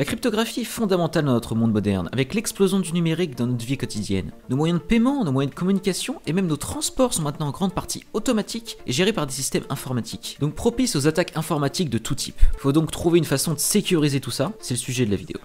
La cryptographie est fondamentale dans notre monde moderne, avec l'explosion du numérique dans notre vie quotidienne. Nos moyens de paiement, nos moyens de communication et même nos transports sont maintenant en grande partie automatiques et gérés par des systèmes informatiques, donc propices aux attaques informatiques de tout type. Faut donc trouver une façon de sécuriser tout ça, c'est le sujet de la vidéo.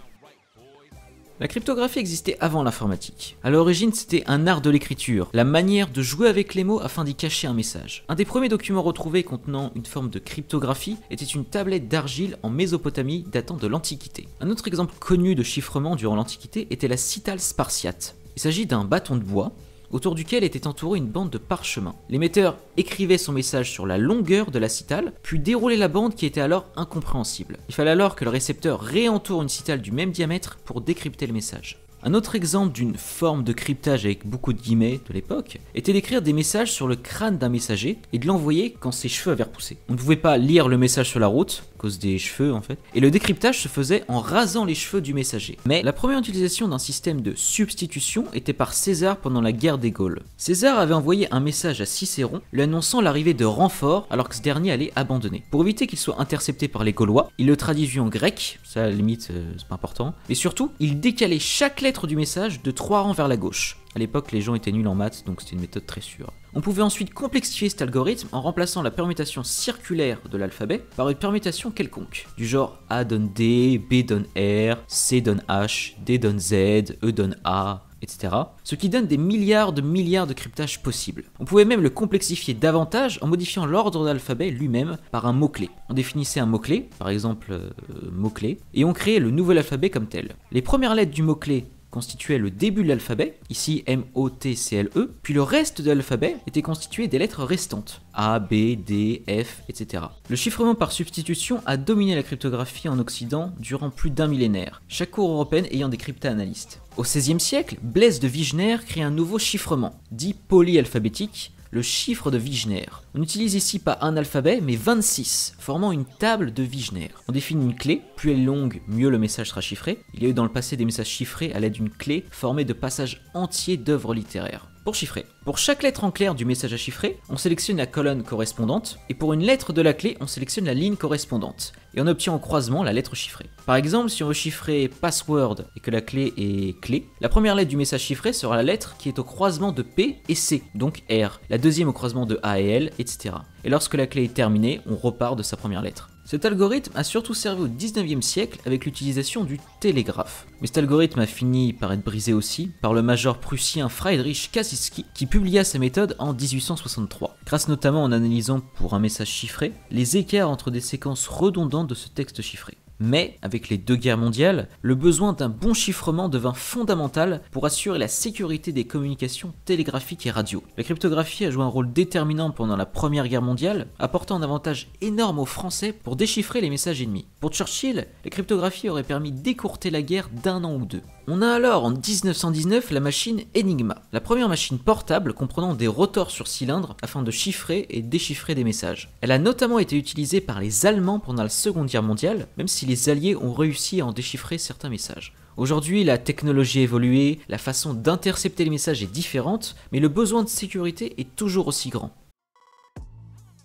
La cryptographie existait avant l'informatique. À l'origine, c'était un art de l'écriture, la manière de jouer avec les mots afin d'y cacher un message. Un des premiers documents retrouvés contenant une forme de cryptographie était une tablette d'argile en Mésopotamie datant de l'Antiquité. Un autre exemple connu de chiffrement durant l'Antiquité était la citale spartiate. Il s'agit d'un bâton de bois autour duquel était entourée une bande de parchemin. L'émetteur écrivait son message sur la longueur de la citale, puis déroulait la bande qui était alors incompréhensible. Il fallait alors que le récepteur réentoure une citale du même diamètre pour décrypter le message. Un autre exemple d'une forme de cryptage avec beaucoup de guillemets de l'époque était d'écrire des messages sur le crâne d'un messager et de l'envoyer quand ses cheveux avaient repoussé. On ne pouvait pas lire le message sur la route, à cause des cheveux en fait, et le décryptage se faisait en rasant les cheveux du messager. Mais la première utilisation d'un système de substitution était par César pendant la guerre des Gaules. César avait envoyé un message à Cicéron lui annonçant l'arrivée de renforts alors que ce dernier allait abandonner. Pour éviter qu'il soit intercepté par les Gaulois, il le traduisit en grec, ça à la limite euh, c'est pas important, mais surtout il décalait chaque lettre du message de trois rangs vers la gauche. À l'époque, les gens étaient nuls en maths, donc c'était une méthode très sûre. On pouvait ensuite complexifier cet algorithme en remplaçant la permutation circulaire de l'alphabet par une permutation quelconque, du genre A donne D, B donne R, C donne H, D donne Z, E donne A, etc. Ce qui donne des milliards de milliards de cryptages possibles. On pouvait même le complexifier davantage en modifiant l'ordre de l'alphabet lui-même par un mot-clé. On définissait un mot-clé, par exemple euh, mot-clé, et on créait le nouvel alphabet comme tel. Les premières lettres du mot-clé constituait le début de l'alphabet, ici M-O-T-C-L-E, puis le reste de l'alphabet était constitué des lettres restantes, A, B, D, F, etc. Le chiffrement par substitution a dominé la cryptographie en Occident durant plus d'un millénaire, chaque cour européenne ayant des crypta-analystes. Au XVIe siècle, Blaise de Vigenère crée un nouveau chiffrement, dit polyalphabétique, le chiffre de Wigner. On utilise ici pas un alphabet, mais 26, formant une table de Wigner. On définit une clé, plus elle est longue, mieux le message sera chiffré. Il y a eu dans le passé des messages chiffrés à l'aide d'une clé formée de passages entiers d'œuvres littéraires. Pour chiffrer. Pour chaque lettre en clair du message à chiffrer, on sélectionne la colonne correspondante, et pour une lettre de la clé, on sélectionne la ligne correspondante, et on obtient en croisement la lettre chiffrée. Par exemple, si on veut chiffrer password et que la clé est clé, la première lettre du message chiffré sera la lettre qui est au croisement de P et C, donc R, la deuxième au croisement de A et L, etc. Et lorsque la clé est terminée, on repart de sa première lettre. Cet algorithme a surtout servi au 19e siècle avec l'utilisation du télégraphe. Mais cet algorithme a fini par être brisé aussi par le major prussien Friedrich Kasiski qui publia sa méthode en 1863, grâce notamment en analysant pour un message chiffré les écarts entre des séquences redondantes de ce texte chiffré. Mais, avec les deux guerres mondiales, le besoin d'un bon chiffrement devint fondamental pour assurer la sécurité des communications télégraphiques et radio. La cryptographie a joué un rôle déterminant pendant la Première Guerre mondiale, apportant un avantage énorme aux Français pour déchiffrer les messages ennemis. Pour Churchill, la cryptographie aurait permis d'écourter la guerre d'un an ou deux. On a alors en 1919 la machine Enigma, la première machine portable comprenant des rotors sur cylindre afin de chiffrer et déchiffrer des messages. Elle a notamment été utilisée par les Allemands pendant la Seconde Guerre mondiale, même si les Alliés ont réussi à en déchiffrer certains messages. Aujourd'hui, la technologie a évolué, la façon d'intercepter les messages est différente, mais le besoin de sécurité est toujours aussi grand.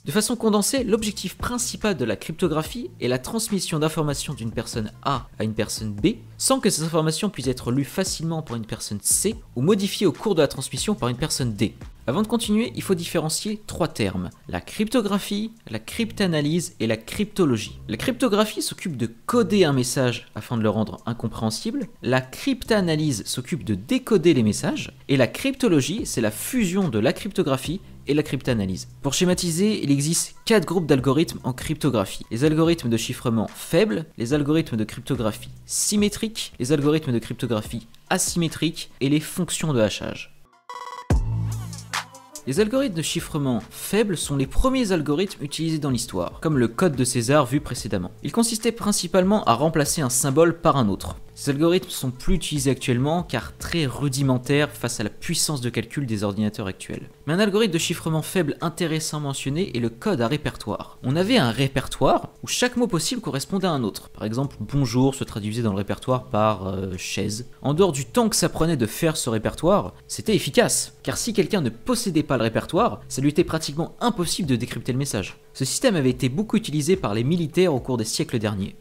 De façon condensée, l'objectif principal de la cryptographie est la transmission d'informations d'une personne A à une personne B, sans que ces informations puissent être lues facilement par une personne C ou modifiées au cours de la transmission par une personne D. Avant de continuer, il faut différencier trois termes, la cryptographie, la cryptanalyse et la cryptologie. La cryptographie s'occupe de coder un message afin de le rendre incompréhensible, la cryptanalyse s'occupe de décoder les messages, et la cryptologie, c'est la fusion de la cryptographie et la cryptanalyse. Pour schématiser, il existe quatre groupes d'algorithmes en cryptographie. Les algorithmes de chiffrement faibles, les algorithmes de cryptographie symétriques, les algorithmes de cryptographie asymétriques et les fonctions de hachage. Les algorithmes de chiffrement faibles sont les premiers algorithmes utilisés dans l'histoire, comme le code de César vu précédemment. Ils consistaient principalement à remplacer un symbole par un autre. Ces algorithmes sont plus utilisés actuellement car très rudimentaires face à la puissance de calcul des ordinateurs actuels. Mais un algorithme de chiffrement faible intéressant mentionné est le code à répertoire. On avait un répertoire où chaque mot possible correspondait à un autre. Par exemple, bonjour se traduisait dans le répertoire par euh, chaise. En dehors du temps que ça prenait de faire ce répertoire, c'était efficace. Car si quelqu'un ne possédait pas le répertoire, ça lui était pratiquement impossible de décrypter le message. Ce système avait été beaucoup utilisé par les militaires au cours des siècles derniers.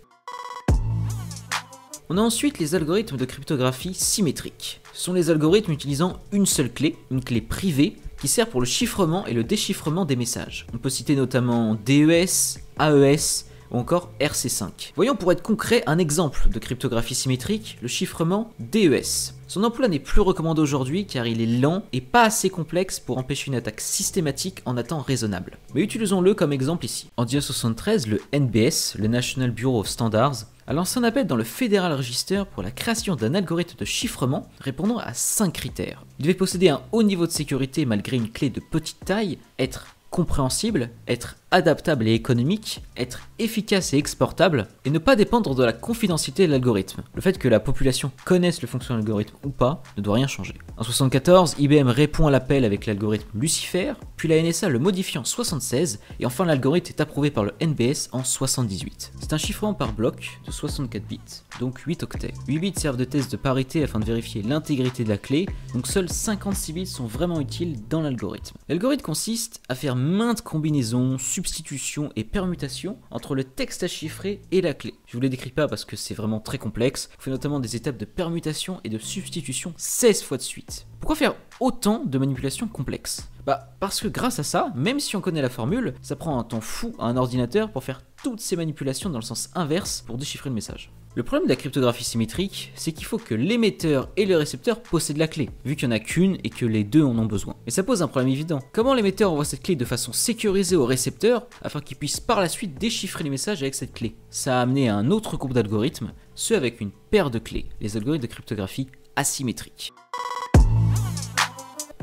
On a ensuite les algorithmes de cryptographie symétrique. Ce sont les algorithmes utilisant une seule clé, une clé privée, qui sert pour le chiffrement et le déchiffrement des messages. On peut citer notamment DES, AES ou encore RC5. Voyons pour être concret un exemple de cryptographie symétrique, le chiffrement DES. Son emploi n'est plus recommandé aujourd'hui car il est lent et pas assez complexe pour empêcher une attaque systématique en un temps raisonnable. Mais utilisons-le comme exemple ici. En 1973, le NBS, le National Bureau of Standards, a lancé un appel dans le Federal Register pour la création d'un algorithme de chiffrement répondant à 5 critères. Il devait posséder un haut niveau de sécurité malgré une clé de petite taille, être compréhensible, être adaptable et économique, être efficace et exportable, et ne pas dépendre de la confidentialité de l'algorithme. Le fait que la population connaisse le fonctionnement de l'algorithme ou pas ne doit rien changer. En 1974, IBM répond à l'appel avec l'algorithme Lucifer, puis la NSA le modifie en 76, et enfin l'algorithme est approuvé par le NBS en 78. C'est un chiffrement par bloc de 64 bits, donc 8 octets. 8 bits servent de test de parité afin de vérifier l'intégrité de la clé, donc seuls 56 bits sont vraiment utiles dans l'algorithme. L'algorithme consiste à faire maintes combinaisons, substitution et permutation entre le texte à chiffrer et la clé. Je vous les décris pas parce que c'est vraiment très complexe. On fait notamment des étapes de permutation et de substitution 16 fois de suite. Pourquoi faire autant de manipulations complexes? Bah parce que grâce à ça, même si on connaît la formule, ça prend un temps fou à un ordinateur pour faire toutes ces manipulations dans le sens inverse pour déchiffrer le message. Le problème de la cryptographie symétrique, c'est qu'il faut que l'émetteur et le récepteur possèdent la clé, vu qu'il n'y en a qu'une et que les deux en ont besoin. Mais ça pose un problème évident. Comment l'émetteur envoie cette clé de façon sécurisée au récepteur afin qu'il puisse par la suite déchiffrer les messages avec cette clé? Ça a amené à un autre groupe d'algorithmes, ceux avec une paire de clés, les algorithmes de cryptographie asymétrique.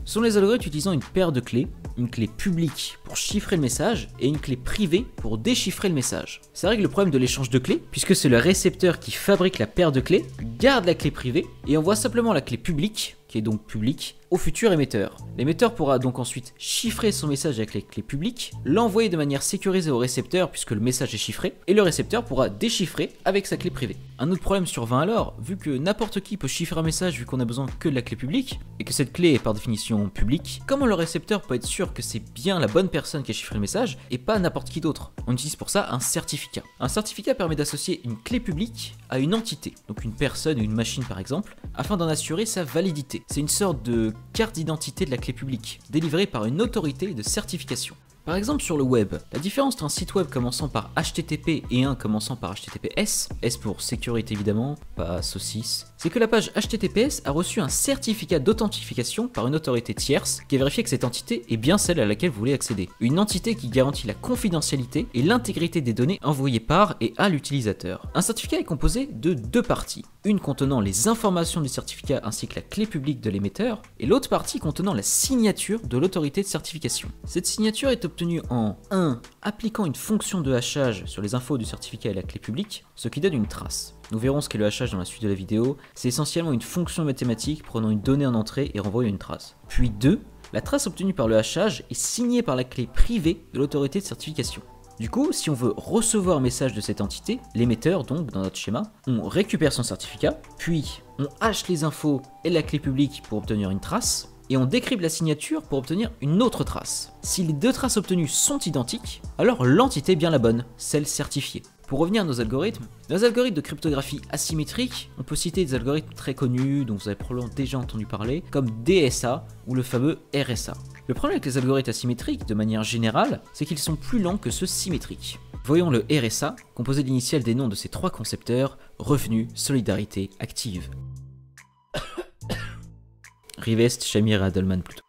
Ce sont les algorithmes utilisant une paire de clés, une clé publique chiffrer le message et une clé privée pour déchiffrer le message. Ça règle le problème de l'échange de clés, puisque c'est le récepteur qui fabrique la paire de clés, garde la clé privée et envoie simplement la clé publique, qui est donc publique, au futur émetteur. L'émetteur pourra donc ensuite chiffrer son message avec les clés publiques, l'envoyer de manière sécurisée au récepteur puisque le message est chiffré, et le récepteur pourra déchiffrer avec sa clé privée. Un autre problème survint alors, vu que n'importe qui peut chiffrer un message vu qu'on a besoin que de la clé publique, et que cette clé est par définition publique, comment le récepteur peut être sûr que c'est bien la bonne qui a chiffré le message et pas n'importe qui d'autre On utilise pour ça un certificat. Un certificat permet d'associer une clé publique à une entité, donc une personne ou une machine par exemple, afin d'en assurer sa validité. C'est une sorte de carte d'identité de la clé publique, délivrée par une autorité de certification. Par exemple sur le web, la différence entre un site web commençant par HTTP et un commençant par HTTPS, S pour sécurité évidemment, pas saucisse, c'est que la page HTTPS a reçu un certificat d'authentification par une autorité tierce qui a vérifié que cette entité est bien celle à laquelle vous voulez accéder. Une entité qui garantit la confidentialité et l'intégrité des données envoyées par et à l'utilisateur. Un certificat est composé de deux parties. Une contenant les informations du certificat ainsi que la clé publique de l'émetteur, et l'autre partie contenant la signature de l'autorité de certification. Cette signature est obtenue en 1. appliquant une fonction de hachage sur les infos du certificat et la clé publique, ce qui donne une trace. Nous verrons ce qu'est le hachage dans la suite de la vidéo. C'est essentiellement une fonction mathématique prenant une donnée en entrée et renvoyant une trace. Puis 2. La trace obtenue par le hachage est signée par la clé privée de l'autorité de certification. Du coup, si on veut recevoir un message de cette entité, l'émetteur, donc dans notre schéma, on récupère son certificat, puis on hache les infos et la clé publique pour obtenir une trace, et on décrypte la signature pour obtenir une autre trace. Si les deux traces obtenues sont identiques, alors l'entité est bien la bonne, celle certifiée. Pour revenir à nos algorithmes, nos algorithmes de cryptographie asymétrique, on peut citer des algorithmes très connus dont vous avez probablement déjà entendu parler, comme DSA ou le fameux RSA. Le problème avec les algorithmes asymétriques, de manière générale, c'est qu'ils sont plus lents que ceux symétriques. Voyons le RSA, composé d'initiales des noms de ces trois concepteurs, Revenu, Solidarité, Active. Rivest, Shamir et Adelman plutôt.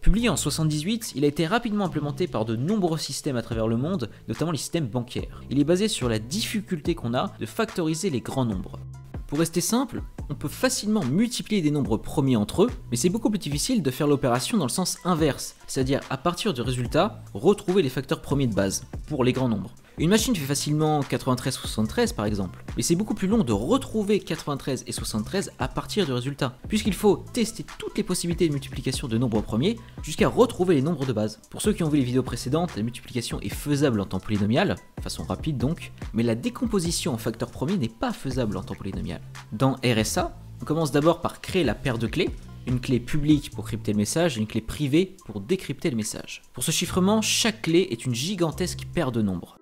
Publié en 78, il a été rapidement implémenté par de nombreux systèmes à travers le monde, notamment les systèmes bancaires. Il est basé sur la difficulté qu'on a de factoriser les grands nombres. Pour rester simple, on peut facilement multiplier des nombres premiers entre eux, mais c'est beaucoup plus difficile de faire l'opération dans le sens inverse, c'est-à-dire à partir du résultat, retrouver les facteurs premiers de base, pour les grands nombres. Une machine fait facilement 93 73 par exemple, mais c'est beaucoup plus long de retrouver 93 et 73 à partir du résultat, puisqu'il faut tester toutes les possibilités de multiplication de nombres premiers jusqu'à retrouver les nombres de base. Pour ceux qui ont vu les vidéos précédentes, la multiplication est faisable en temps polynomial, façon rapide donc, mais la décomposition en facteurs premiers n'est pas faisable en temps polynomial. Dans RSA, on commence d'abord par créer la paire de clés, une clé publique pour crypter le message et une clé privée pour décrypter le message. Pour ce chiffrement, chaque clé est une gigantesque paire de nombres.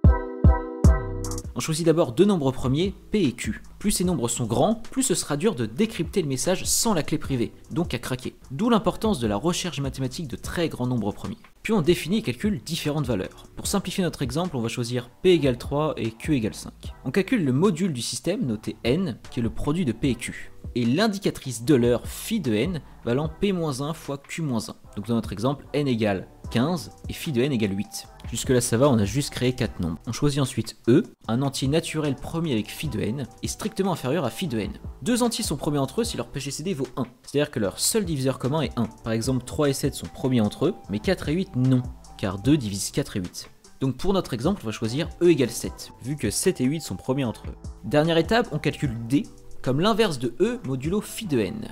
On choisit d'abord deux nombres premiers, P et Q. Plus ces nombres sont grands, plus ce sera dur de décrypter le message sans la clé privée, donc à craquer. D'où l'importance de la recherche mathématique de très grands nombres premiers. Puis on définit et calcule différentes valeurs. Pour simplifier notre exemple, on va choisir P égale 3 et Q égale 5. On calcule le module du système noté N, qui est le produit de P et Q et l'indicatrice de l'heure phi de n valant p-1 fois q-1. Donc dans notre exemple, n égale 15 et phi de n égale 8. Jusque là ça va, on a juste créé 4 nombres. On choisit ensuite e, un entier naturel premier avec phi de n, est strictement inférieur à phi de n. Deux entiers sont premiers entre eux si leur PGCD vaut 1, c'est-à-dire que leur seul diviseur commun est 1. Par exemple 3 et 7 sont premiers entre eux, mais 4 et 8 non, car 2 divise 4 et 8. Donc pour notre exemple, on va choisir e égale 7, vu que 7 et 8 sont premiers entre eux. Dernière étape, on calcule d, comme l'inverse de E modulo phi de n.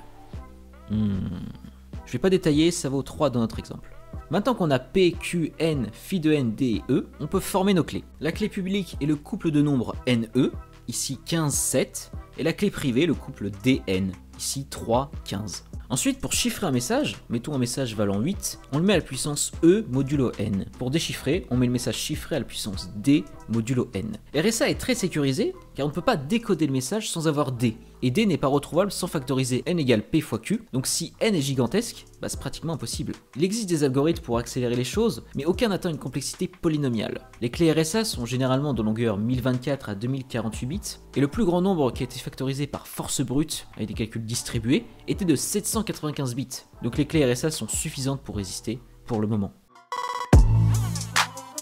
Hmm. Je vais pas détailler, ça vaut 3 dans notre exemple. Maintenant qu'on a P, Q, N, phi de n, D et E, on peut former nos clés. La clé publique est le couple de nombres NE, ici 15, 7, et la clé privée, le couple DN, ici 3, 15. Ensuite, pour chiffrer un message, mettons un message valant 8, on le met à la puissance E modulo n. Pour déchiffrer, on met le message chiffré à la puissance D modulo n. RSA est très sécurisé car on ne peut pas décoder le message sans avoir D. Et D n'est pas retrouvable sans factoriser n égale p fois q, donc si n est gigantesque, bah c'est pratiquement impossible. Il existe des algorithmes pour accélérer les choses, mais aucun n'atteint une complexité polynomiale. Les clés RSA sont généralement de longueur 1024 à 2048 bits, et le plus grand nombre qui a été factorisé par force brute, avec des calculs distribués, était de 795 bits. Donc les clés RSA sont suffisantes pour résister, pour le moment.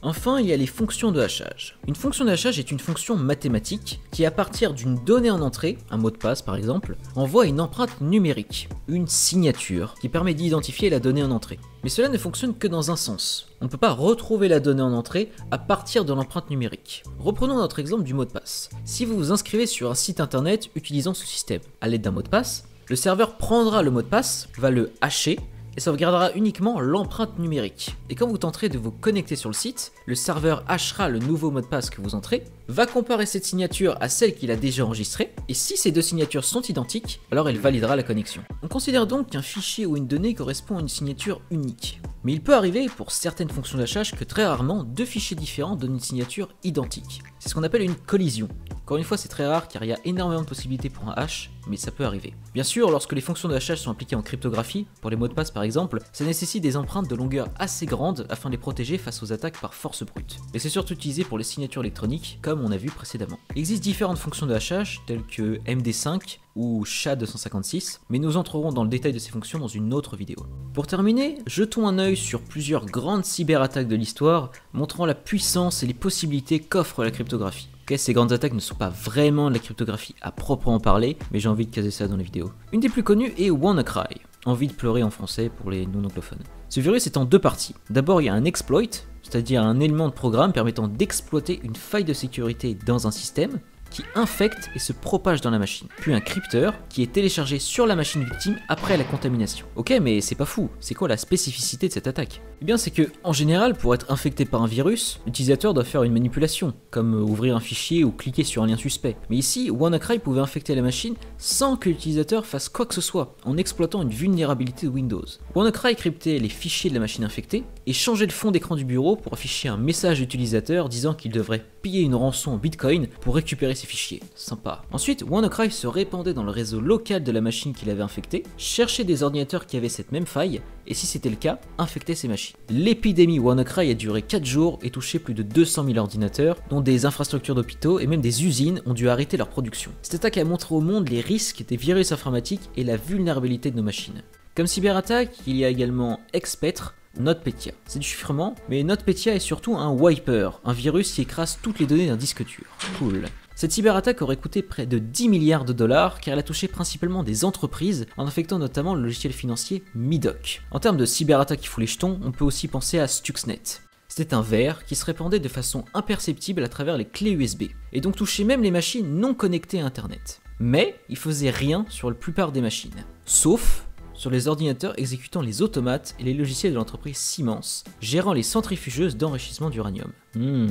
Enfin, il y a les fonctions de hachage. Une fonction de hachage est une fonction mathématique qui, à partir d'une donnée en entrée, un mot de passe par exemple, envoie une empreinte numérique, une signature, qui permet d'identifier la donnée en entrée. Mais cela ne fonctionne que dans un sens. On ne peut pas retrouver la donnée en entrée à partir de l'empreinte numérique. Reprenons notre exemple du mot de passe. Si vous vous inscrivez sur un site internet utilisant ce système, à l'aide d'un mot de passe, le serveur prendra le mot de passe, va le hacher et sauvegardera uniquement l'empreinte numérique. Et quand vous tenterez de vous connecter sur le site, le serveur hachera le nouveau mot de passe que vous entrez, va comparer cette signature à celle qu'il a déjà enregistrée, et si ces deux signatures sont identiques, alors elle validera la connexion. On considère donc qu'un fichier ou une donnée correspond à une signature unique. Mais il peut arriver pour certaines fonctions d'hachage que très rarement deux fichiers différents donnent une signature identique. C'est ce qu'on appelle une collision. Encore une fois, c'est très rare car il y a énormément de possibilités pour un hash, mais ça peut arriver. Bien sûr, lorsque les fonctions de sont appliquées en cryptographie, pour les mots de passe par exemple, ça nécessite des empreintes de longueur assez grande afin de les protéger face aux attaques par force brute. Et c'est surtout utilisé pour les signatures électroniques, comme on a vu précédemment. Il existe différentes fonctions de hachage, telles que MD5, ou SHA-256, mais nous entrerons dans le détail de ces fonctions dans une autre vidéo. Pour terminer, jetons un œil sur plusieurs grandes cyberattaques de l'histoire, montrant la puissance et les possibilités qu'offre la cryptographie. ces grandes attaques ne sont pas vraiment de la cryptographie à proprement parler, mais j'ai envie de caser ça dans la vidéo. Une des plus connues est WannaCry, envie de pleurer en français pour les non-anglophones. Ce virus est en deux parties. D'abord, il y a un exploit, c'est-à-dire un élément de programme permettant d'exploiter une faille de sécurité dans un système, qui infecte et se propage dans la machine, puis un crypteur qui est téléchargé sur la machine victime après la contamination. Ok, mais c'est pas fou, c'est quoi la spécificité de cette attaque? Eh bien, c'est que, en général, pour être infecté par un virus, l'utilisateur doit faire une manipulation, comme ouvrir un fichier ou cliquer sur un lien suspect. Mais ici, WannaCry pouvait infecter la machine sans que l'utilisateur fasse quoi que ce soit, en exploitant une vulnérabilité de Windows. WannaCry cryptait les fichiers de la machine infectée et changeait le fond d'écran du bureau pour afficher un message utilisateur disant qu'il devrait payer une rançon en Bitcoin pour récupérer ses fichiers. Sympa. Ensuite, WannaCry se répandait dans le réseau local de la machine qu'il avait infectée, cherchait des ordinateurs qui avaient cette même faille, et si c'était le cas, infectait ces machines. L'épidémie WannaCry a duré 4 jours et touché plus de 200 000 ordinateurs, dont des infrastructures d'hôpitaux et même des usines ont dû arrêter leur production. Cette attaque a montré au monde les risques des virus informatiques et la vulnérabilité de nos machines. Comme cyberattaque, il y a également Expetre, NotPetya. C'est du chiffrement, mais NotPetya est surtout un wiper, un virus qui écrase toutes les données d'un disque dur. Cool. Cette cyberattaque aurait coûté près de 10 milliards de dollars car elle a touché principalement des entreprises en infectant notamment le logiciel financier Midoc. En termes de cyberattaque qui fout les jetons, on peut aussi penser à Stuxnet. C'était un verre qui se répandait de façon imperceptible à travers les clés USB et donc touchait même les machines non connectées à Internet. Mais il faisait rien sur la plupart des machines, sauf sur les ordinateurs exécutant les automates et les logiciels de l'entreprise Siemens, gérant les centrifugeuses d'enrichissement d'uranium. Hmm.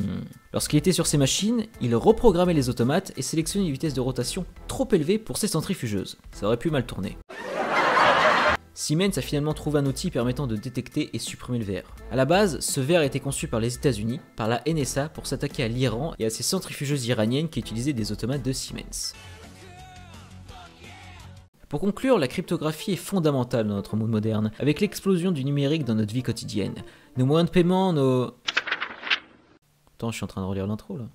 Lorsqu'il était sur ces machines, il reprogrammait les automates et sélectionnait une vitesse de rotation trop élevée pour ces centrifugeuses. Ça aurait pu mal tourner. Siemens a finalement trouvé un outil permettant de détecter et supprimer le verre. A la base, ce verre a été conçu par les États-Unis, par la NSA pour s'attaquer à l'Iran et à ses centrifugeuses iraniennes qui utilisaient des automates de Siemens. Pour conclure, la cryptographie est fondamentale dans notre monde moderne, avec l'explosion du numérique dans notre vie quotidienne. Nos moyens de paiement, nos... Attends, je suis en train de relire l'intro là.